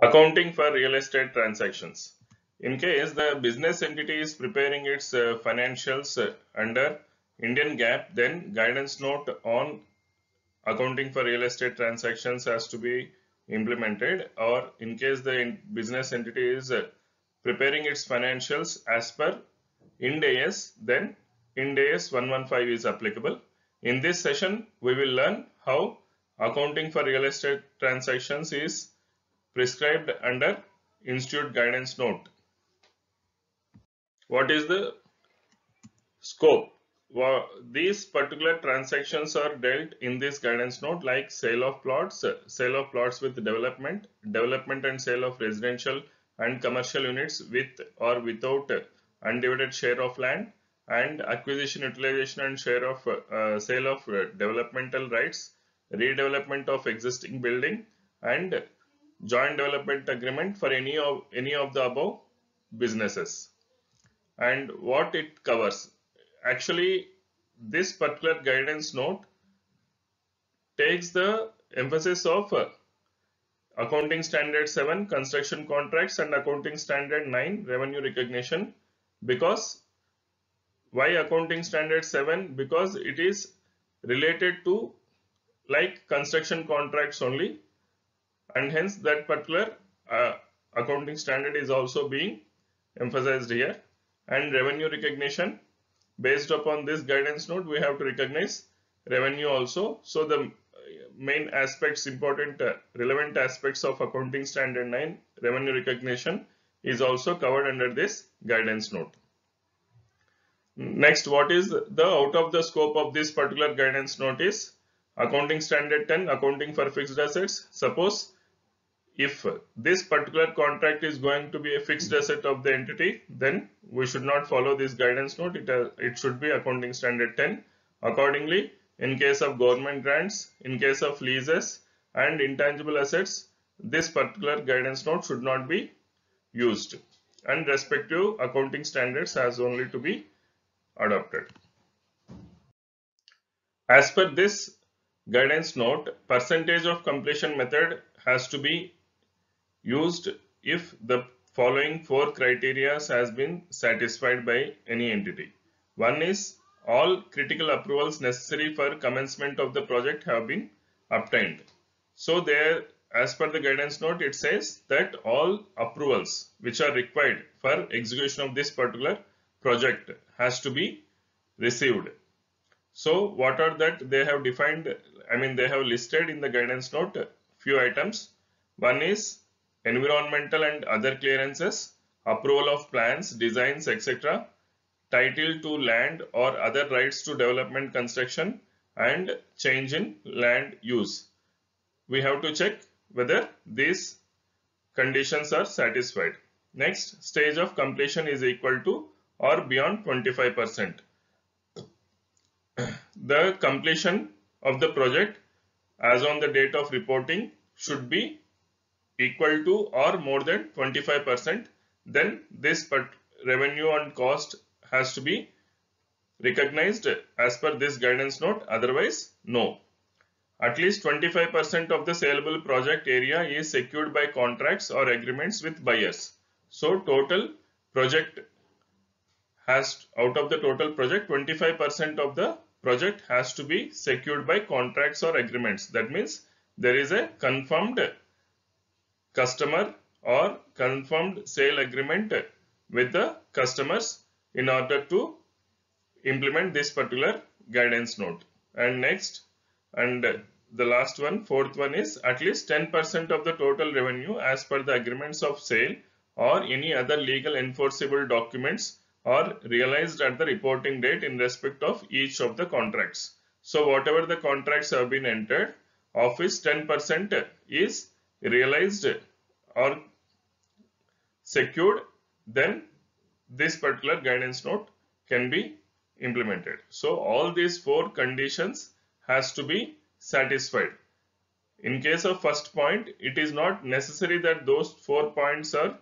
Accounting for real estate transactions. In case the business entity is preparing its uh, financials uh, under Indian GAAP, then guidance note on accounting for real estate transactions has to be implemented or in case the business entity is uh, preparing its financials as per Ind AS, then Ind AS 115 is applicable. In this session, we will learn how accounting for real estate transactions is prescribed under Institute Guidance Note. What is the scope? Well, these particular transactions are dealt in this guidance note like sale of plots, sale of plots with development, development and sale of residential and commercial units with or without undivided share of land and acquisition, utilization and share of uh, sale of developmental rights, redevelopment of existing building and joint development agreement for any of any of the above businesses. And what it covers actually this particular guidance note takes the emphasis of uh, accounting standard 7 construction contracts and accounting standard 9 revenue recognition because why accounting standard 7 because it is related to like construction contracts only and hence that particular uh, accounting standard is also being emphasized here. And revenue recognition based upon this guidance note we have to recognize revenue also. So the main aspects important uh, relevant aspects of accounting standard 9 revenue recognition is also covered under this guidance note. Next what is the out of the scope of this particular guidance note is accounting standard 10 accounting for fixed assets. Suppose if this particular contract is going to be a fixed asset of the entity, then we should not follow this guidance note. It, uh, it should be accounting standard 10. Accordingly, in case of government grants, in case of leases and intangible assets, this particular guidance note should not be used and respective accounting standards has only to be adopted. As per this guidance note, percentage of completion method has to be used if the following four criteria has been satisfied by any entity. One is all critical approvals necessary for commencement of the project have been obtained. So there as per the guidance note it says that all approvals which are required for execution of this particular project has to be received. So what are that they have defined I mean they have listed in the guidance note few items. One is environmental and other clearances, approval of plans, designs, etc., title to land or other rights to development construction and change in land use. We have to check whether these conditions are satisfied. Next, stage of completion is equal to or beyond 25%. The completion of the project as on the date of reporting should be equal to or more than 25% then this revenue and cost has to be recognized as per this guidance note otherwise no. At least 25% of the saleable project area is secured by contracts or agreements with buyers. So total project has out of the total project 25% of the project has to be secured by contracts or agreements. That means there is a confirmed customer or confirmed sale agreement with the customers in order to implement this particular guidance note. And next, and the last one, fourth one is at least 10% of the total revenue as per the agreements of sale or any other legal enforceable documents are realized at the reporting date in respect of each of the contracts. So whatever the contracts have been entered, of which 10% is realized or secured then this particular guidance note can be implemented. So all these four conditions has to be satisfied. In case of first point, it is not necessary that those four points are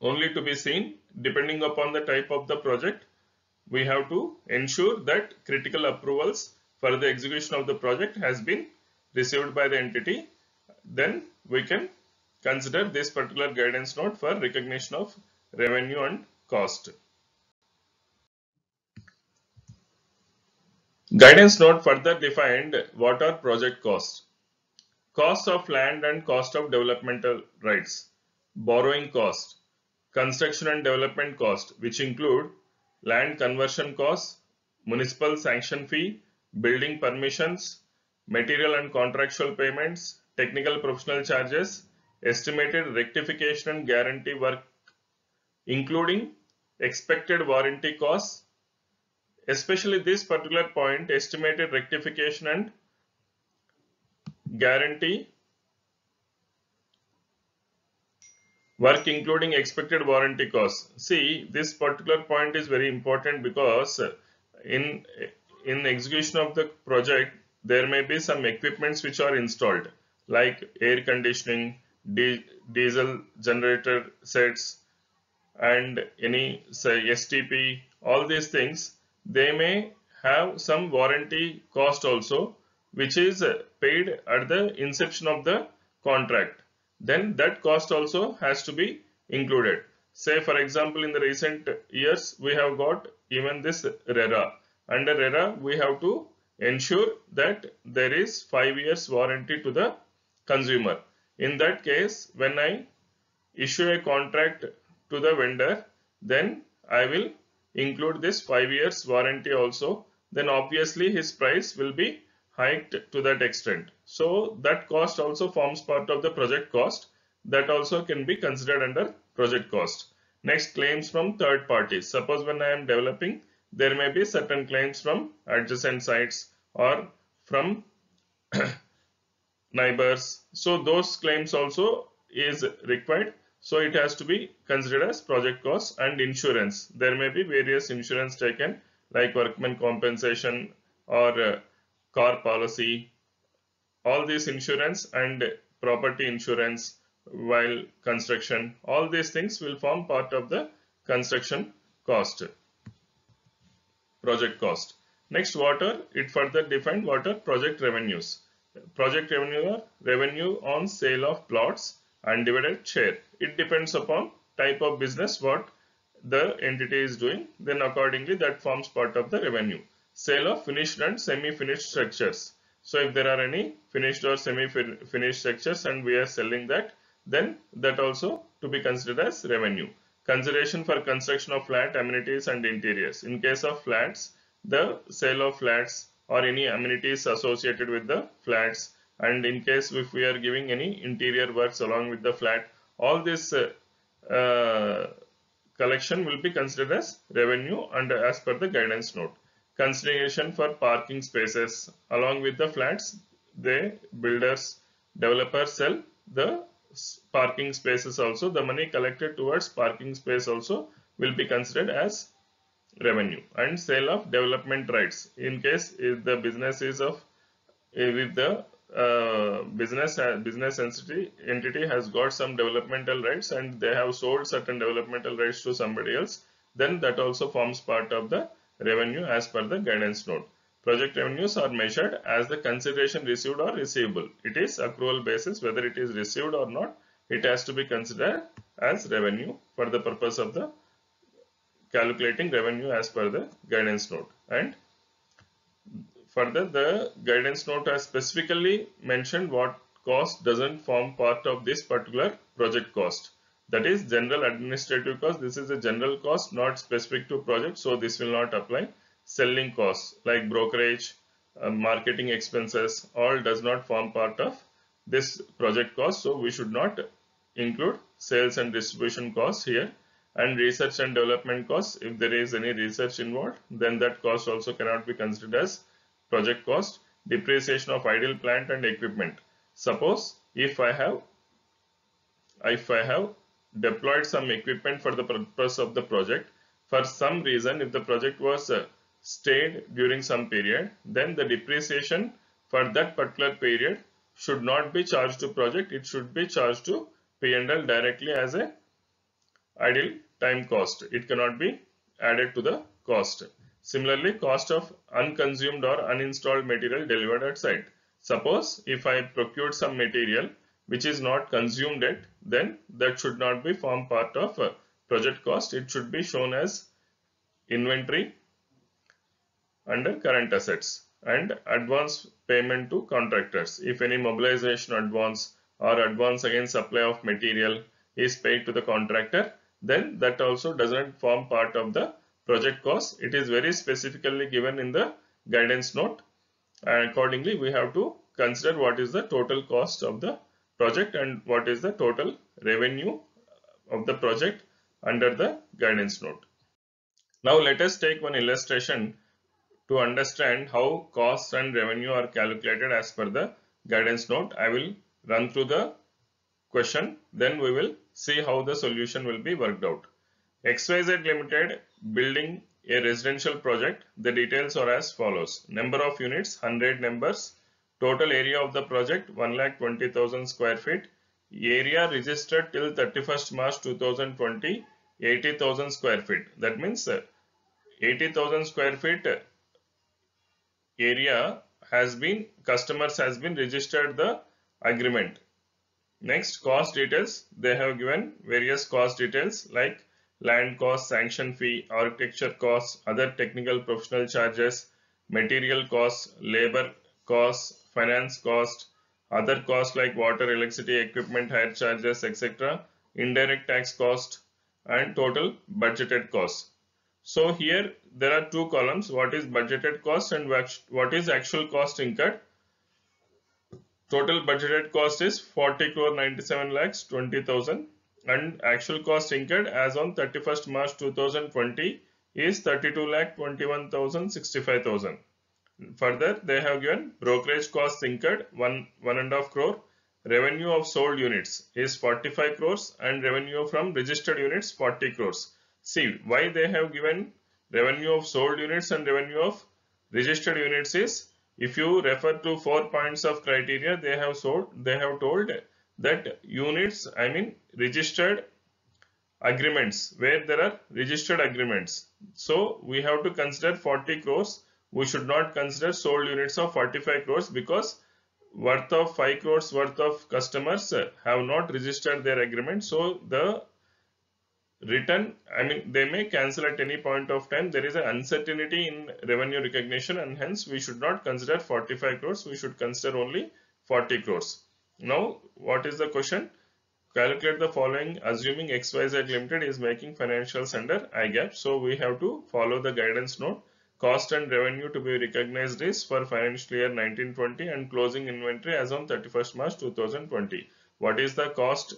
only to be seen depending upon the type of the project. We have to ensure that critical approvals for the execution of the project has been received by the entity. Then we can consider this particular guidance note for recognition of revenue and cost. Guidance note further defined what are project costs. Cost of land and cost of developmental rights, borrowing cost, construction and development cost which include land conversion costs, municipal sanction fee, building permissions, material and contractual payments, technical professional charges, estimated rectification and guarantee work including expected warranty costs, especially this particular point estimated rectification and guarantee work including expected warranty costs. See this particular point is very important because in in execution of the project there may be some equipments which are installed like air conditioning, diesel generator sets and any say STP all these things they may have some warranty cost also which is paid at the inception of the contract. Then that cost also has to be included. Say for example in the recent years we have got even this RERA. Under RERA we have to ensure that there is 5 years warranty to the consumer in that case when I issue a contract to the vendor then I will include this 5 years warranty also then obviously his price will be hiked to that extent. So that cost also forms part of the project cost that also can be considered under project cost. Next claims from third parties. Suppose when I am developing there may be certain claims from adjacent sites or from neighbors. So those claims also is required so it has to be considered as project cost and insurance. There may be various insurance taken like workman compensation or uh, car policy. All these insurance and property insurance while construction. All these things will form part of the construction cost. Project cost. Next water, it further defined water project revenues. Project revenue are revenue on sale of plots undivided share. It depends upon type of business what the entity is doing. Then accordingly that forms part of the revenue. Sale of finished and semi-finished structures. So if there are any finished or semi-finished structures and we are selling that, then that also to be considered as revenue. Consideration for construction of flat amenities and interiors. In case of flats, the sale of flats or any amenities associated with the flats. And in case if we are giving any interior works along with the flat all this uh, uh, collection will be considered as revenue and as per the guidance note. Consideration for parking spaces. Along with the flats the builders developers sell the parking spaces also. The money collected towards parking space also will be considered as revenue and sale of development rights in case if the business is of if the uh, business uh, business entity entity has got some developmental rights and they have sold certain developmental rights to somebody else then that also forms part of the revenue as per the guidance note. Project revenues are measured as the consideration received or receivable. It is accrual basis whether it is received or not. It has to be considered as revenue for the purpose of the calculating revenue as per the guidance note and Further, the guidance note has specifically mentioned what cost doesn't form part of this particular project cost. That is general administrative cost. This is a general cost not specific to project. So this will not apply. Selling costs like brokerage, uh, marketing expenses all does not form part of this project cost. So we should not include sales and distribution costs here and research and development costs. If there is any research involved, then that cost also cannot be considered as project cost, depreciation of idle plant and equipment. Suppose if I have if I have deployed some equipment for the purpose of the project, for some reason if the project was uh, stayed during some period, then the depreciation for that particular period should not be charged to project, it should be charged to P&L directly as a idle time cost. It cannot be added to the cost. Similarly, cost of unconsumed or uninstalled material delivered at site. Suppose if I procured some material which is not consumed yet, then that should not be form part of project cost. It should be shown as inventory under current assets and advance payment to contractors. If any mobilization advance or advance against supply of material is paid to the contractor, then that also doesn't form part of the project cost. It is very specifically given in the guidance note and accordingly we have to consider what is the total cost of the project and what is the total revenue of the project under the guidance note. Now let us take one illustration to understand how costs and revenue are calculated as per the guidance note. I will run through the question then we will see how the solution will be worked out. XYZ Limited building a residential project. The details are as follows. Number of units 100 numbers. Total area of the project 1,20,000 square feet. Area registered till 31st March 2020 80,000 square feet. That means uh, 80,000 square feet area has been customers has been registered the agreement. Next cost details they have given various cost details like land cost, sanction fee, architecture costs, other technical professional charges, material costs, labor costs, finance cost, other costs like water, electricity, equipment, hire charges, etc., indirect tax cost, and total budgeted cost. So here there are two columns what is budgeted cost and what is actual cost incurred. Total budgeted cost is 40 crore 97 lakhs 20,000 and actual cost incurred as on 31st March 2020 is 32 lakh 21,000 65,000. Further they have given brokerage costs incurred 1 one and a half crore revenue of sold units is 45 crores and revenue from registered units 40 crores. See why they have given revenue of sold units and revenue of registered units is if you refer to four points of criteria they have sold they have told that units I mean registered agreements where there are registered agreements. So we have to consider 40 crores. We should not consider sold units of 45 crores because worth of 5 crores worth of customers have not registered their agreement. So the return, I mean, they may cancel at any point of time. There is an uncertainty in revenue recognition and hence we should not consider 45 crores. We should consider only 40 crores. Now, what is the question? Calculate the following assuming XYZ Limited is making financials under IGAAP. So, we have to follow the guidance note cost and revenue to be recognized is for financial year 1920 and closing inventory as on 31st March 2020. What is the cost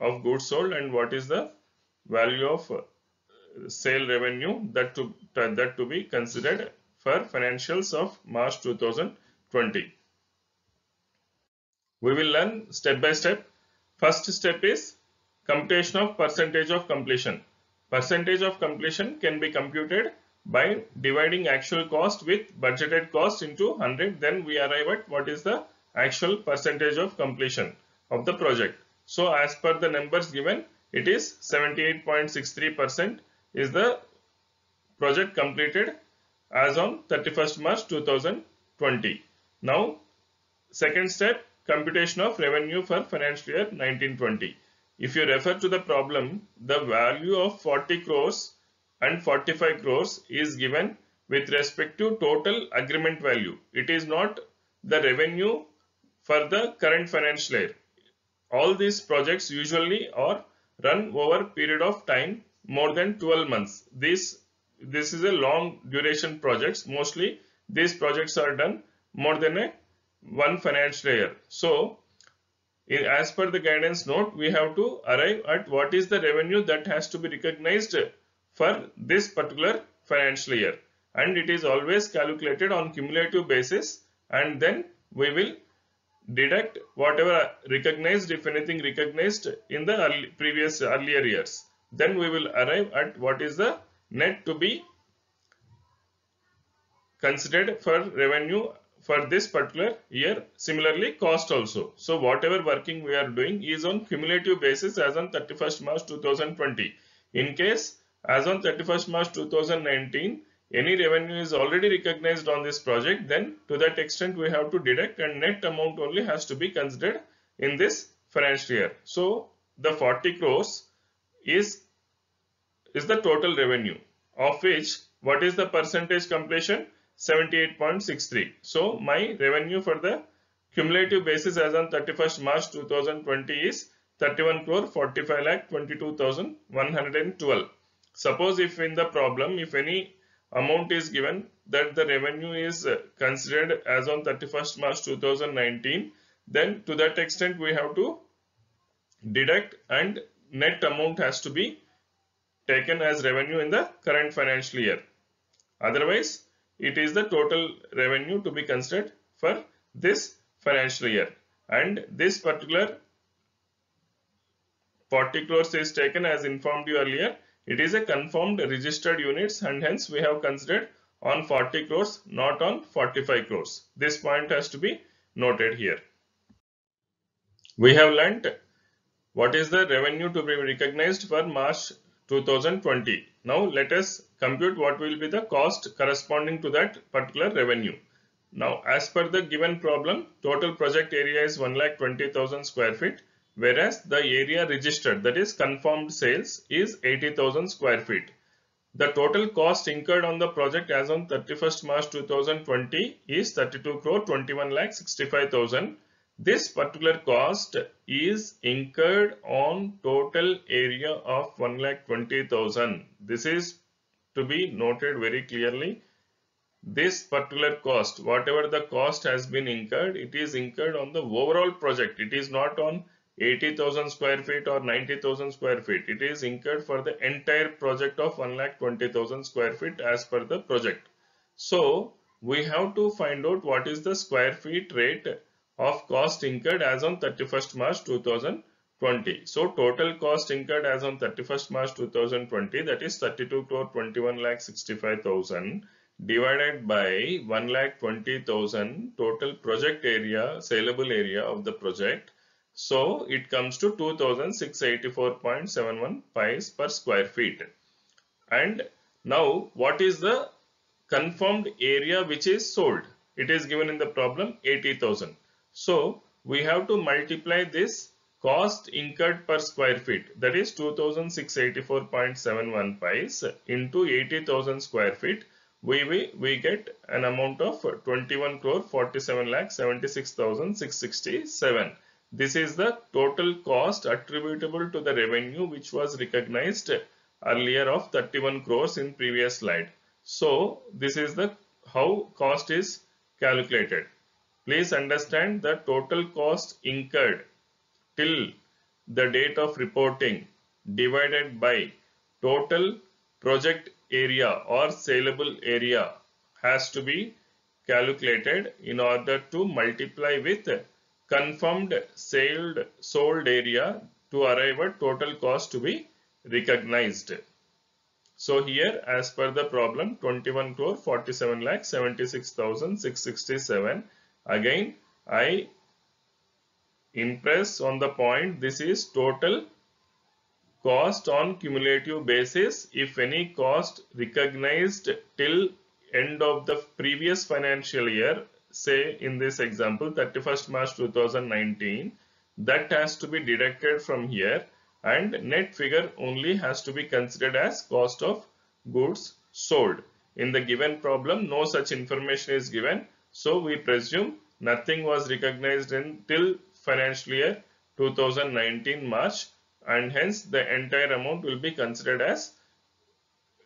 of goods sold and what is the value of uh, sale revenue that to that to be considered for financials of March 2020. We will learn step by step. First step is computation of percentage of completion. Percentage of completion can be computed by dividing actual cost with budgeted cost into 100 then we arrive at what is the actual percentage of completion of the project. So as per the numbers given it is 78.63% is the project completed as on 31st March 2020. Now second step computation of revenue for financial year 1920. If you refer to the problem the value of 40 crores and 45 crores is given with respect to total agreement value. It is not the revenue for the current financial year. All these projects usually are run over period of time more than 12 months. This, this is a long duration projects. Mostly these projects are done more than a one financial year. So, as per the guidance note, we have to arrive at what is the revenue that has to be recognized for this particular financial year and it is always calculated on cumulative basis and then we will deduct whatever recognized if anything recognized in the early, previous earlier years. Then we will arrive at what is the net to be considered for revenue for this particular year. Similarly cost also. So whatever working we are doing is on cumulative basis as on 31st march 2020 in case as on 31st March 2019, any revenue is already recognized on this project, then to that extent we have to deduct and net amount only has to be considered in this financial year. So the 40 crores is, is the total revenue of which what is the percentage completion? 78.63. So my revenue for the cumulative basis as on 31st March 2020 is 31 crore 45 lakh 22,112. Suppose if in the problem if any amount is given that the revenue is uh, considered as on 31st March 2019 then to that extent we have to deduct and net amount has to be taken as revenue in the current financial year. Otherwise, it is the total revenue to be considered for this financial year. And this particular 40 crores is taken as informed you earlier. It is a confirmed registered units and hence we have considered on 40 crores not on 45 crores. This point has to be noted here. We have learnt what is the revenue to be recognized for March 2020. Now let us compute what will be the cost corresponding to that particular revenue. Now as per the given problem, total project area is 1,20,000 square feet whereas the area registered that is confirmed sales is 80,000 square feet. The total cost incurred on the project as on 31st March 2020 is 32 crore 21 lakh 65,000 this particular cost is incurred on total area of 1 lakh 20,000. This is to be noted very clearly. This particular cost, whatever the cost has been incurred, it is incurred on the overall project. It is not on 80,000 square feet or 90,000 square feet. It is incurred for the entire project of 1,20,000 square feet as per the project. So, we have to find out what is the square feet rate of cost incurred as on 31st March 2020. So total cost incurred as on 31st March 2020 that is 32 crore 21 lakh 65,000 divided by 1 lakh 20,000 total project area saleable area of the project. So it comes to 2684.71 pies per square feet. And now what is the confirmed area which is sold? It is given in the problem 80,000. So we have to multiply this cost incurred per square feet that is 2684.71 pies into 80,000 square feet we, we, we get an amount of 21 crore 47 lakh 76,667. This is the total cost attributable to the revenue which was recognized earlier of 31 crores in previous slide. So this is the how cost is calculated. Please understand the total cost incurred till the date of reporting divided by total project area or saleable area has to be calculated in order to multiply with confirmed sold, sold area to arrive at total cost to be recognized. So here as per the problem 21 crore 47 lakh 76,667 Again, I impress on the point this is total cost on cumulative basis if any cost recognized till end of the previous financial year say in this example 31st March 2019 that has to be deducted from here and net figure only has to be considered as cost of goods sold. In the given problem no such information is given so we presume nothing was recognized until financial year 2019 March and hence the entire amount will be considered as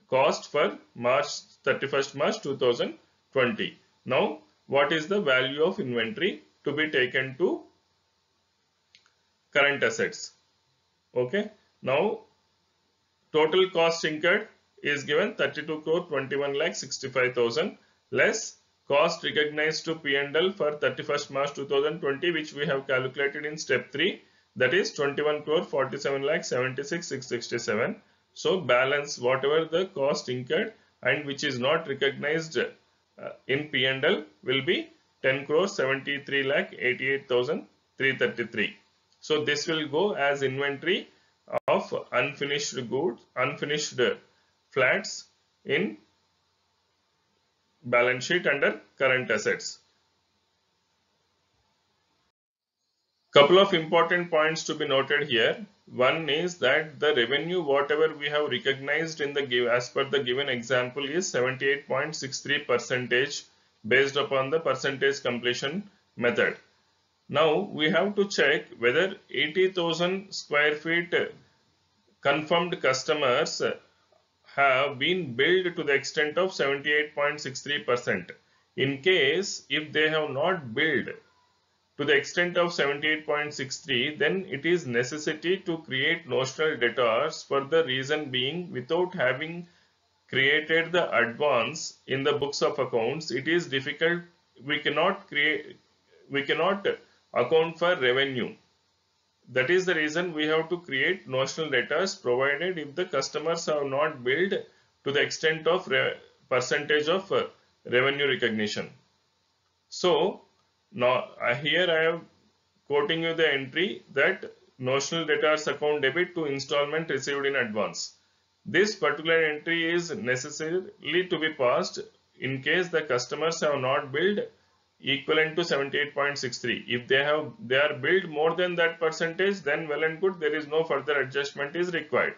cost for March 31st March 2020. Now what is the value of inventory to be taken to current assets? Okay. Now total cost incurred is given 32 crore 21 lakh 65,000 less cost recognized to P&L for 31st March 2020 which we have calculated in step 3 that is 21 crore 47 lakh 76 667 so balance whatever the cost incurred and which is not recognized Uh, in P&L will be 10 crore 73 lakh 88,333 so this will go as inventory of unfinished goods unfinished flats in balance sheet under current assets. Couple of important points to be noted here. One is that the revenue whatever we have recognized in the give as per the given example is 78.63 percentage based upon the percentage completion method. Now we have to check whether 80,000 square feet confirmed customers have been billed to the extent of 78.63%. In case if they have not billed to the extent of 78.63 then it is necessity to create notional debtors for the reason being without having created the advance in the books of accounts it is difficult we cannot create we cannot account for revenue that is the reason we have to create notional debtors provided if the customers have not billed to the extent of percentage of uh, revenue recognition. So now here I am quoting you the entry that notional debtors account debit to installment received in advance. This particular entry is necessarily to be passed in case the customers have not billed equivalent to 78.63. If they have they are billed more than that percentage, then well and good, there is no further adjustment is required.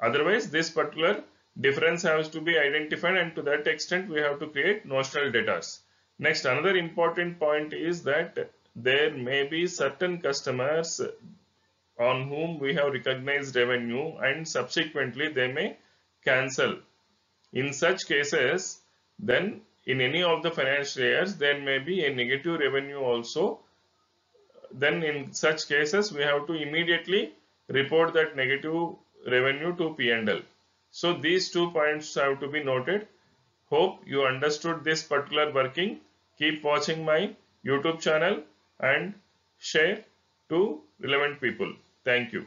Otherwise, this particular difference has to be identified and to that extent we have to create notional debtors. Next, another important point is that there may be certain customers on whom we have recognized revenue and subsequently they may cancel. In such cases, then in any of the financial years there may be a negative revenue also then in such cases we have to immediately report that negative revenue to P&L. So these two points have to be noted. Hope you understood this particular working. Keep watching my YouTube channel and share to relevant people. Thank you.